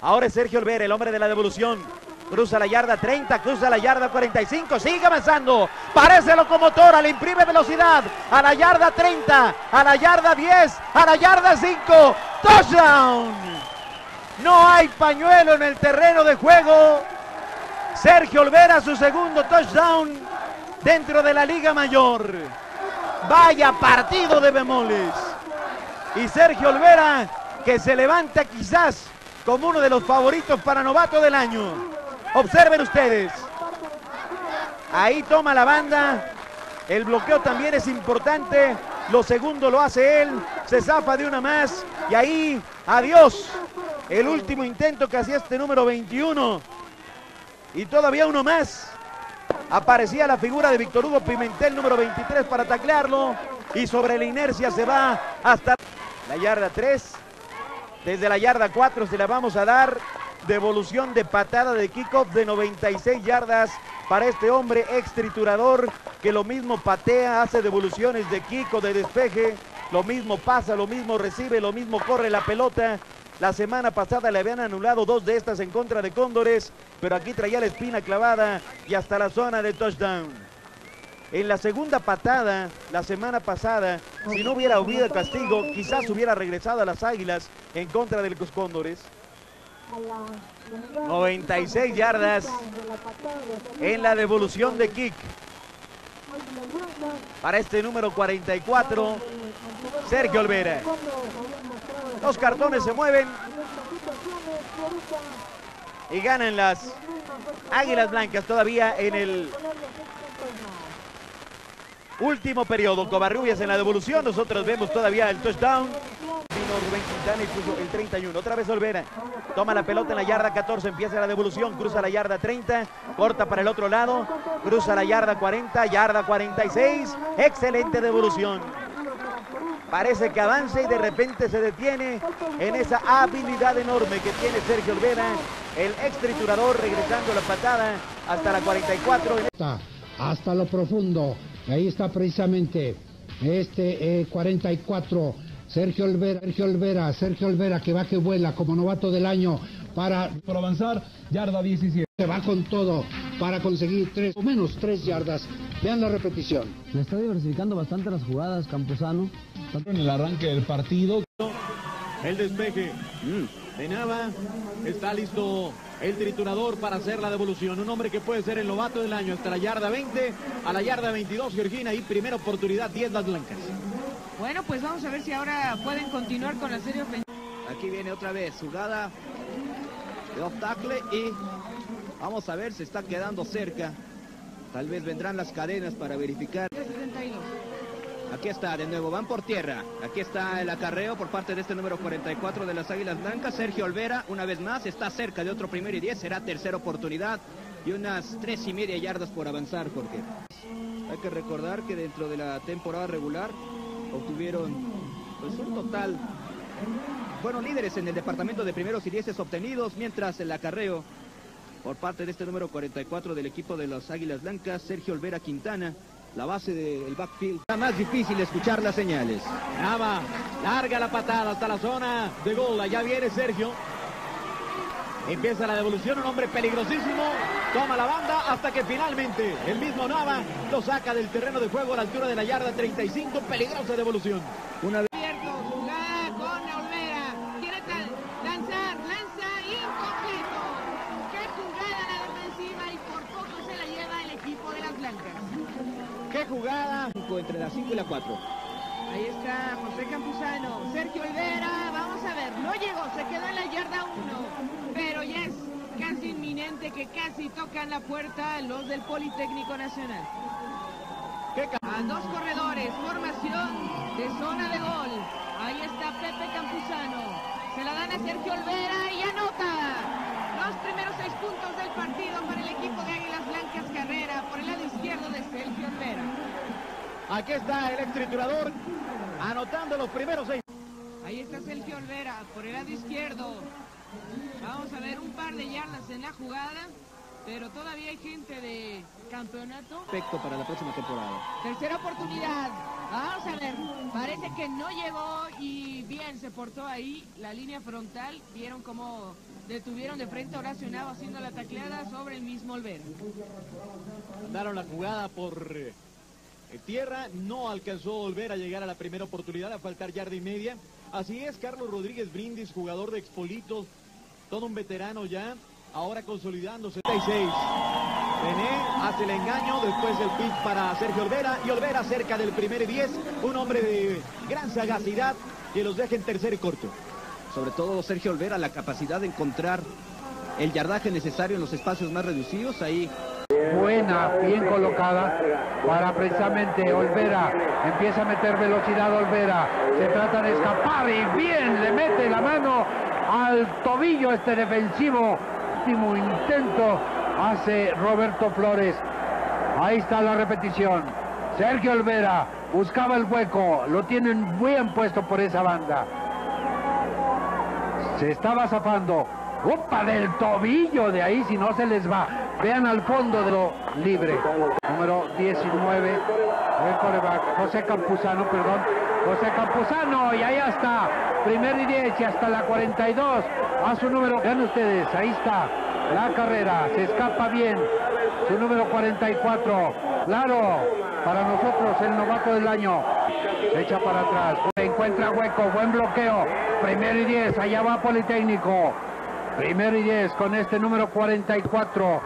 Ahora es Sergio Olvera, el hombre de la devolución. Cruza la yarda 30, cruza la yarda 45, sigue avanzando. Parece locomotora, le imprime velocidad. A la yarda 30, a la yarda 10, a la yarda 5. Touchdown. No hay pañuelo en el terreno de juego. Sergio Olvera, su segundo touchdown dentro de la Liga Mayor. Vaya partido de bemoles. Y Sergio Olvera que se levanta quizás como uno de los favoritos para novato del año. Observen ustedes. Ahí toma la banda. El bloqueo también es importante. Lo segundo lo hace él. Se zafa de una más. Y ahí, adiós. El último intento que hacía este número 21. Y todavía uno más. Aparecía la figura de Víctor Hugo Pimentel, número 23, para taclearlo. Y sobre la inercia se va hasta la yarda 3. Desde la yarda 4 se la vamos a dar. Devolución de patada de kickoff de 96 yardas para este hombre ex triturador que lo mismo patea, hace devoluciones de kiko, de despeje, lo mismo pasa, lo mismo recibe, lo mismo corre la pelota. La semana pasada le habían anulado dos de estas en contra de Cóndores, pero aquí traía la espina clavada y hasta la zona de touchdown. En la segunda patada, la semana pasada, si no hubiera habido castigo, quizás hubiera regresado a las Águilas en contra de los Cóndores. 96 yardas en la devolución de kick. Para este número 44, Sergio Olvera. Los cartones se mueven. Y ganan las Águilas Blancas todavía en el último periodo. Covarrubias en la devolución. Nosotros vemos todavía el touchdown. Rubén Quintana y el 31. Otra vez Olvera. Toma la pelota en la yarda 14. Empieza la devolución. Cruza la yarda 30. Corta para el otro lado. Cruza la yarda 40. Yarda 46. Excelente devolución. Parece que avanza y de repente se detiene en esa habilidad enorme que tiene Sergio Olvera, el ex triturador, regresando la patada hasta la 44. Hasta lo profundo. Ahí está precisamente este 44. Sergio Olvera, Sergio Olvera, Sergio Olvera que va que vuela como novato del año para por avanzar, yarda 17. Se va con todo para conseguir tres o menos tres yardas. Vean la repetición. Le está diversificando bastante las jugadas, Camposano. En el arranque del partido. El despeje de Nava. Está listo el triturador para hacer la devolución. Un hombre que puede ser el novato del año hasta la yarda 20, a la yarda 22, Georgina. Y primera oportunidad, 10 las blancas. Bueno, pues vamos a ver si ahora pueden continuar con la serie ofensiva. Aquí viene otra vez jugada de off tackle y vamos a ver, se está quedando cerca. Tal vez vendrán las cadenas para verificar. 62. Aquí está, de nuevo, van por tierra. Aquí está el acarreo por parte de este número 44 de las Águilas Blancas. Sergio Olvera, una vez más, está cerca de otro primero y 10. Será tercera oportunidad y unas tres y media yardas por avanzar, Jorge. Hay que recordar que dentro de la temporada regular obtuvieron pues, un total. Fueron líderes en el departamento de primeros y dieces obtenidos, mientras el acarreo por parte de este número 44 del equipo de las Águilas Blancas, Sergio Olvera Quintana, la base del backfield. Está más difícil escuchar las señales. Nava, larga la patada hasta la zona de gol. Allá viene Sergio. Empieza la devolución, un hombre peligrosísimo. Toma la banda hasta que finalmente el mismo Nava lo saca del terreno de juego a la altura de la yarda 35. Peligrosa devolución. Una vez Abierto, jugada con Olvera. Quiere tal- lanzar, lanza incompleto. Qué jugada la defensiva y por poco se la lleva el equipo de las blancas. ¡Qué jugada! Entre la 5 y la 4. Ahí está José Campuzano, Sergio Olvera, vamos a ver, no llegó, se quedó en la yarda 1, pero ya es casi inminente que casi tocan la puerta los del Politécnico Nacional. ¡Qué ca- A dos corredores, formación de zona de gol. Ahí está Pepe Campuzano. Se la dan a Sergio Olvera y anota. Los primeros seis puntos del partido para el equipo de Águilas Blancas Carrera por el lado izquierdo de Sergio Olvera. Aquí está el ex triturador anotando los primeros seis. Ahí está Sergio Olvera por el lado izquierdo. Vamos a ver un par de yardas en la jugada, pero todavía hay gente de campeonato. Perfecto para la próxima temporada. Tercera oportunidad. Vamos a ver. Parece que no llegó y bien se portó ahí. La línea frontal. Vieron cómo detuvieron de frente a Horacio Nava haciendo la tacleada sobre el mismo Olvera. Mandaron la jugada por tierra, no alcanzó a volver a llegar a la primera oportunidad, a faltar yarda y media. Así es, Carlos Rodríguez Brindis, jugador de Expolitos, todo un veterano ya, ahora consolidándose. 36. René hace el engaño después del pitch para Sergio Olvera y Olvera cerca del primer y 10, un hombre de gran sagacidad que los deja en tercer y corto. Sobre todo Sergio Olvera, la capacidad de encontrar el yardaje necesario en los espacios más reducidos. Ahí Buena, bien colocada para precisamente Olvera. Empieza a meter velocidad Olvera. Se trata de escapar y bien le mete la mano al tobillo este defensivo. Último intento hace Roberto Flores. Ahí está la repetición. Sergio Olvera buscaba el hueco. Lo tienen bien puesto por esa banda. Se estaba zafando. ¡Opa! Del tobillo de ahí, si no se les va. Vean al fondo de lo libre. Número 19. El coreback. José Campuzano, perdón. José Campuzano. Y ahí está. Primer y 10 y hasta la 42. A su número. Vean ustedes. Ahí está. La carrera. Se escapa bien. Su número 44. Claro. Para nosotros el novato del año. Se echa para atrás. Encuentra hueco. Buen bloqueo. Primero y 10. Allá va Politécnico. Primero y 10 con este número 44.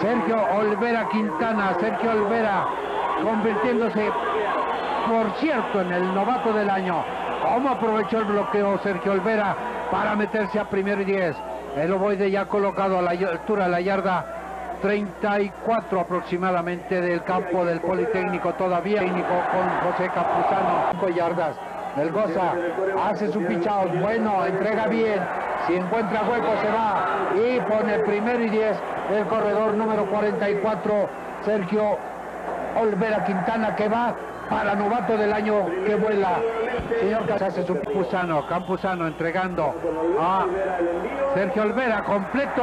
Sergio Olvera Quintana. Sergio Olvera convirtiéndose, por cierto, en el novato del año. ¿Cómo aprovechó el bloqueo Sergio Olvera para meterse a primero y 10? El ovoide ya colocado a la altura de la yarda 34 aproximadamente del campo del Politécnico todavía. Técnico con José Capuzano. 5 yardas. El Goza hace su pichado. Bueno, entrega bien. Si encuentra hueco se va. Y pone primero y 10 el corredor número 44, Sergio Olvera Quintana, que va para novato del año que vuela. Señor Casas, su Campuzano, Campuzano entregando a Sergio Olvera, completo,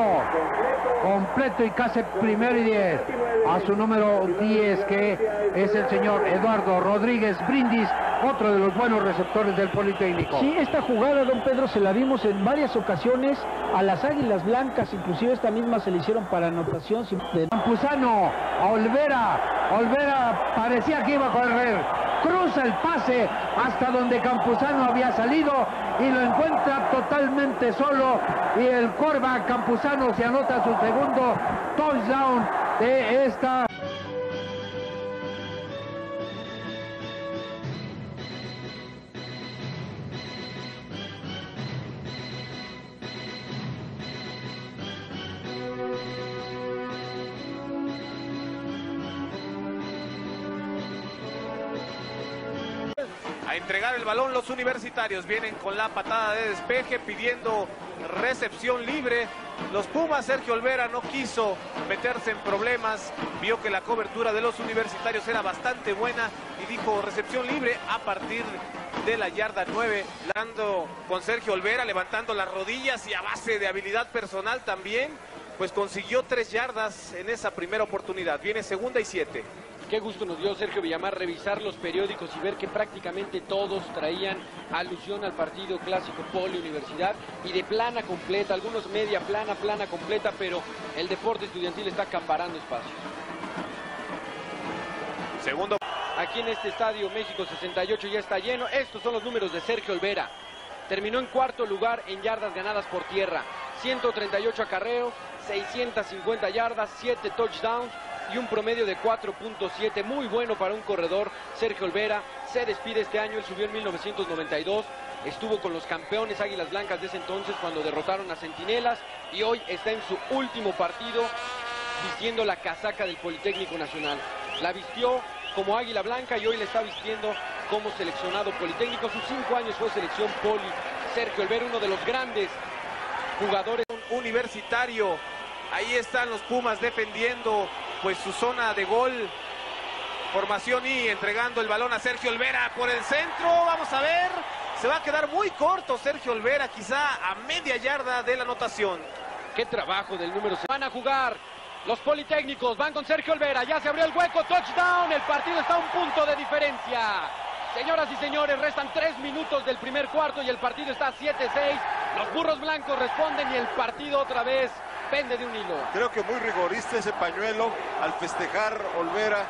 completo y casi primero y 10 a su número 10 que es el señor Eduardo Rodríguez Brindis, otro de los buenos receptores del Politécnico. Sí, esta jugada, don Pedro, se la vimos en varias ocasiones a las Águilas Blancas, inclusive esta misma se le hicieron para anotación. de- Campuzano, a Olvera, Olvera parecía que iba a correr, cruza el pase hasta donde Campuzano había salido y lo encuentra totalmente solo y el corva Campuzano se anota su segundo touchdown de esta a entregar el balón los universitarios. Vienen con la patada de despeje pidiendo recepción libre. Los Pumas, Sergio Olvera no quiso meterse en problemas, vio que la cobertura de los universitarios era bastante buena y dijo recepción libre a partir de la yarda 9, dando con Sergio Olvera, levantando las rodillas y a base de habilidad personal también, pues consiguió tres yardas en esa primera oportunidad. Viene segunda y siete. Qué gusto nos dio Sergio Villamar revisar los periódicos y ver que prácticamente todos traían alusión al partido clásico Poli Universidad y de plana completa, algunos media plana, plana completa, pero el deporte estudiantil está acaparando espacio. Segundo. Aquí en este estadio México 68 ya está lleno. Estos son los números de Sergio Olvera. Terminó en cuarto lugar en yardas ganadas por tierra. 138 acarreos, 650 yardas, 7 touchdowns y un promedio de 4.7. Muy bueno para un corredor. Sergio Olvera se despide este año. Él subió en 1992. Estuvo con los campeones Águilas Blancas de ese entonces cuando derrotaron a Centinelas. Y hoy está en su último partido vistiendo la casaca del Politécnico Nacional. La vistió como Águila Blanca y hoy le está vistiendo como seleccionado Politécnico. Sus cinco años fue selección Poli. Sergio Olvera, uno de los grandes jugadores. Universitario. Ahí están los Pumas defendiendo pues su zona de gol. Formación y entregando el balón a Sergio Olvera por el centro. Vamos a ver. Se va a quedar muy corto Sergio Olvera, quizá a media yarda de la anotación. Qué trabajo del número. Van a jugar Los Politécnicos van con Sergio Olvera, ya se abrió el hueco, touchdown, el partido está a un punto de diferencia. Señoras y señores, restan tres minutos del primer cuarto y el partido está 7-6. Los burros blancos responden y el partido otra vez pende de un hilo. Creo que muy rigorista ese pañuelo al festejar Olvera.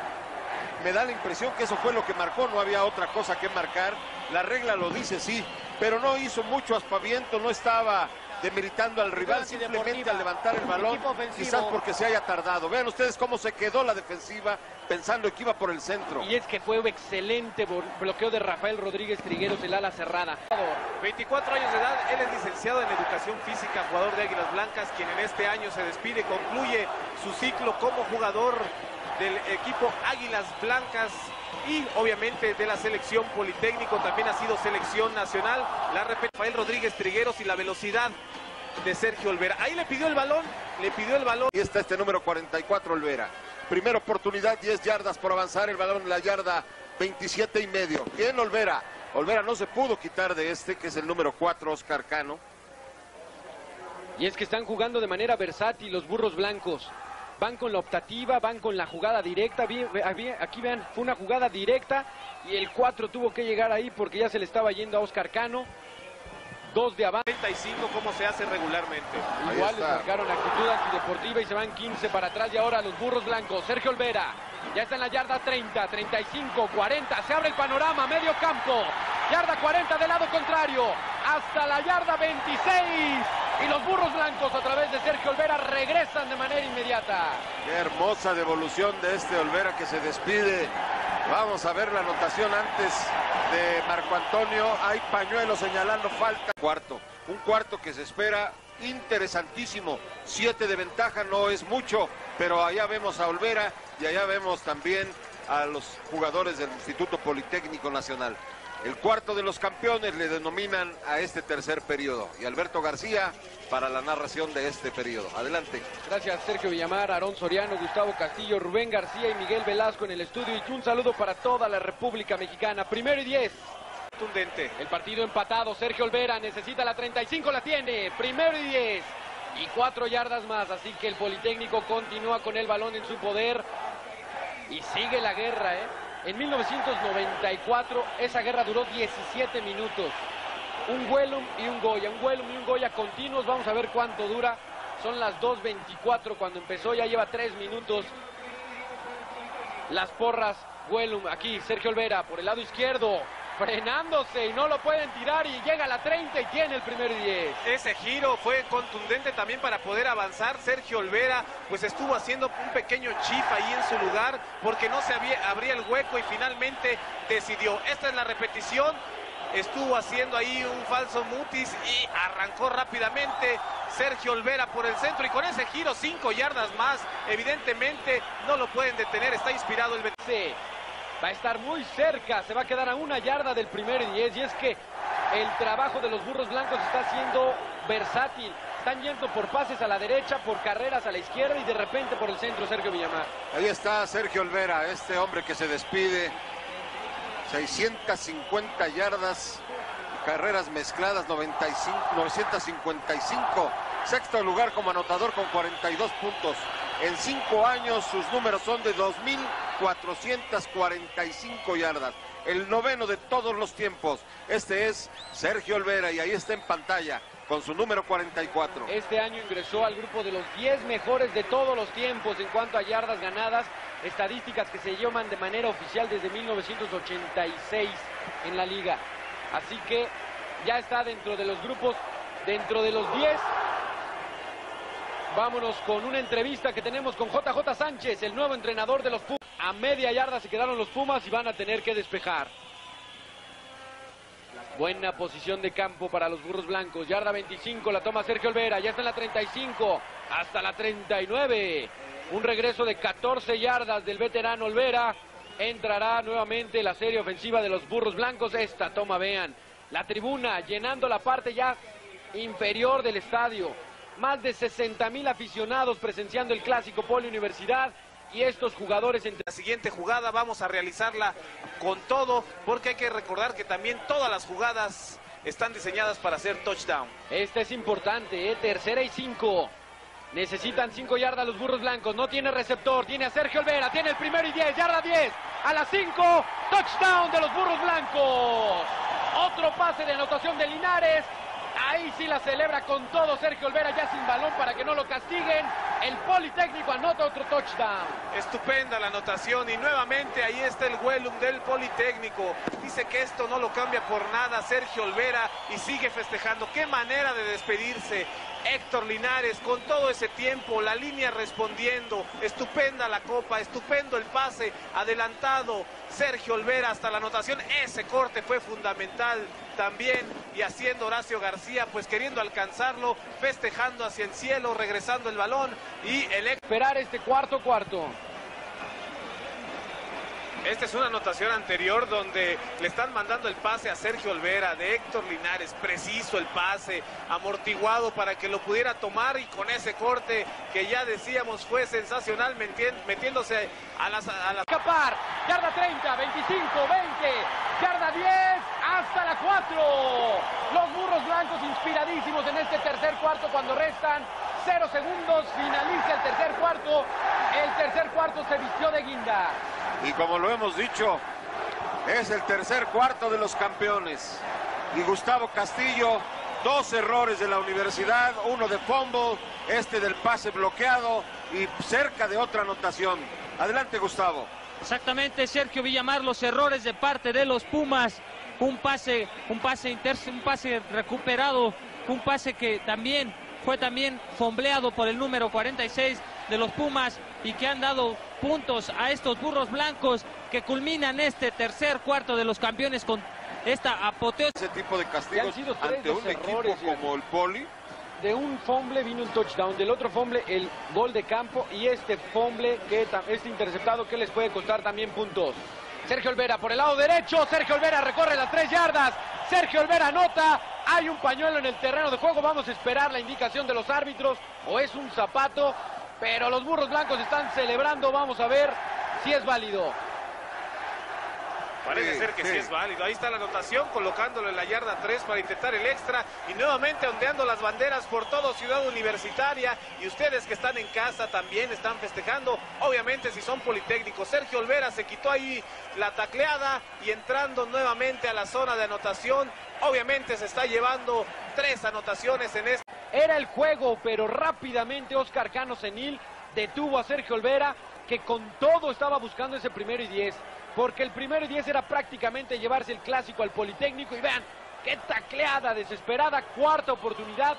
Me da la impresión que eso fue lo que marcó, no había otra cosa que marcar. La regla lo dice, sí, pero no hizo mucho aspaviento, no estaba demeritando al rival simplemente al levantar el balón, quizás porque se haya tardado. Vean ustedes cómo se quedó la defensiva pensando que iba por el centro. Y es que fue un excelente bloqueo de Rafael Rodríguez Trigueros, el ala cerrada. 24 años de edad, él es licenciado en Educación Física, jugador de Águilas Blancas, quien en este año se despide, concluye su ciclo como jugador del equipo Águilas Blancas y obviamente de la selección Politécnico, también ha sido selección nacional. La Rafael Rodríguez Trigueros y la velocidad de Sergio Olvera. Ahí le pidió el balón, le pidió el balón. Y está este número 44 Olvera. Primera oportunidad, 10 yardas por avanzar, el balón en la yarda 27 y medio. Bien Olvera. Olvera no se pudo quitar de este, que es el número 4, Oscar Cano. Y es que están jugando de manera versátil los burros blancos van con la optativa, van con la jugada directa. Aquí vean, fue una jugada directa y el 4 tuvo que llegar ahí porque ya se le estaba yendo a Oscar Cano. Dos de avance. 35 como se hace regularmente. Igual les marcaron actitud antideportiva y se van 15 para atrás y ahora los burros blancos. Sergio Olvera ya está en la yarda 30, 35, 40. Se abre el panorama, medio campo. Yarda 40 del lado contrario. Hasta la yarda 26. Y los burros blancos a través de Sergio Olvera regresan de manera inmediata. Qué hermosa devolución de este Olvera que se despide. Vamos a ver la anotación antes de Marco Antonio. Hay pañuelo señalando falta. Cuarto. Un cuarto que se espera interesantísimo. Siete de ventaja no es mucho, pero allá vemos a Olvera y allá vemos también a los jugadores del Instituto Politécnico Nacional. El cuarto de los campeones le denominan a este tercer periodo. Y Alberto García para la narración de este periodo. Adelante. Gracias Sergio Villamar, Aarón Soriano, Gustavo Castillo, Rubén García y Miguel Velasco en el estudio. Y un saludo para toda la República Mexicana. Primero y diez. El partido empatado. Sergio Olvera necesita la 35, la tiene. Primero y diez. Y cuatro yardas más. Así que el Politécnico continúa con el balón en su poder. Y sigue la guerra, ¿eh? En 1994 esa guerra duró 17 minutos. Un Huelum y un Goya, un Huelum y un Goya continuos. Vamos a ver cuánto dura. Son las 2.24 cuando empezó, ya lleva 3 minutos. Las porras, Huelum, aquí Sergio Olvera por el lado izquierdo frenándose y no lo pueden tirar y llega a la 30 y tiene el primer 10. Ese giro fue contundente también para poder avanzar. Sergio Olvera pues estuvo haciendo un pequeño chip ahí en su lugar porque no se había, abría el hueco y finalmente decidió. Esta es la repetición. Estuvo haciendo ahí un falso mutis y arrancó rápidamente Sergio Olvera por el centro y con ese giro cinco yardas más. Evidentemente no lo pueden detener. Está inspirado el BTC va a estar muy cerca, se va a quedar a una yarda del primer 10 y es que el trabajo de los burros blancos está siendo versátil. Están yendo por pases a la derecha, por carreras a la izquierda y de repente por el centro Sergio Villamar. Ahí está Sergio Olvera, este hombre que se despide. 650 yardas, carreras mezcladas, 95, 955. Sexto lugar como anotador con 42 puntos. En cinco años sus números son de 2.445 yardas. El noveno de todos los tiempos. Este es Sergio Olvera y ahí está en pantalla con su número 44. Este año ingresó al grupo de los 10 mejores de todos los tiempos en cuanto a yardas ganadas, estadísticas que se llaman de manera oficial desde 1986 en la liga. Así que ya está dentro de los grupos, dentro de los 10 Vámonos con una entrevista que tenemos con JJ Sánchez, el nuevo entrenador de los Pumas. A media yarda se quedaron los Pumas y van a tener que despejar. Buena posición de campo para los burros blancos. Yarda 25, la toma Sergio Olvera. Ya está en la 35, hasta la 39. Un regreso de 14 yardas del veterano Olvera. Entrará nuevamente la serie ofensiva de los burros blancos. Esta toma, vean. La tribuna llenando la parte ya inferior del estadio más de 60 mil aficionados presenciando el clásico Poli Universidad y estos jugadores en la siguiente jugada vamos a realizarla con todo porque hay que recordar que también todas las jugadas están diseñadas para hacer touchdown. Esta es importante, ¿eh? tercera y cinco. Necesitan 5 yardas los burros blancos. No tiene receptor. Tiene a Sergio Olvera. Tiene el primero y 10. Yarda 10. A las 5. Touchdown de los burros blancos. Otro pase de anotación de Linares. Ahí sí la celebra con todo Sergio Olvera ya sin balón para que no lo castiguen. El Politécnico anota otro touchdown. Estupenda la anotación y nuevamente ahí está el Huelum del Politécnico. Dice que esto no lo cambia por nada Sergio Olvera y sigue festejando. Qué manera de despedirse. Héctor Linares con todo ese tiempo, la línea respondiendo, estupenda la copa, estupendo el pase, adelantado Sergio Olvera hasta la anotación, ese corte fue fundamental también y haciendo Horacio García pues queriendo alcanzarlo, festejando hacia el cielo, regresando el balón y el esperar este cuarto cuarto. Esta es una anotación anterior donde le están mandando el pase a Sergio Olvera de Héctor Linares. Preciso el pase, amortiguado para que lo pudiera tomar y con ese corte que ya decíamos fue sensacional metiéndose a las... Escapar, yarda 30, 25, 20, yarda 10, hasta la 4. Los burros blancos inspiradísimos en este tercer cuarto cuando restan 0 segundos, finaliza el tercer cuarto. El tercer cuarto se vistió de guinda. Y como lo hemos dicho, es el tercer cuarto de los campeones. Y Gustavo Castillo, dos errores de la universidad, uno de fumble, este del pase bloqueado y cerca de otra anotación. Adelante, Gustavo. Exactamente, Sergio Villamar, los errores de parte de los Pumas. Un pase, un pase un pase recuperado, un pase que también fue también fombleado por el número 46 de los Pumas y que han dado puntos a estos burros blancos que culminan este tercer cuarto de los campeones con esta apoteosis. Ese tipo de castigos ante un equipo como el Poli. De un fomble vino un touchdown, del otro fomble el gol de campo y este fomble, que este interceptado que les puede costar también puntos. Sergio Olvera por el lado derecho, Sergio Olvera recorre las tres yardas, Sergio Olvera anota, hay un pañuelo en el terreno de juego, vamos a esperar la indicación de los árbitros o es un zapato, pero los burros blancos están celebrando, vamos a ver si es válido. Parece ser que sí. es válido. Ahí está la anotación, colocándolo en la yarda 3 para intentar el extra. Y nuevamente ondeando las banderas por todo Ciudad Universitaria. Y ustedes que están en casa también están festejando. Obviamente si son politécnicos. Sergio Olvera se quitó ahí la tacleada y entrando nuevamente a la zona de anotación. Obviamente se está llevando tres anotaciones en este. Era el juego, pero rápidamente Oscar Cano Senil detuvo a Sergio Olvera, que con todo estaba buscando ese primero y diez. Porque el primero y diez era prácticamente llevarse el clásico al Politécnico. Y vean, qué tacleada desesperada, cuarta oportunidad.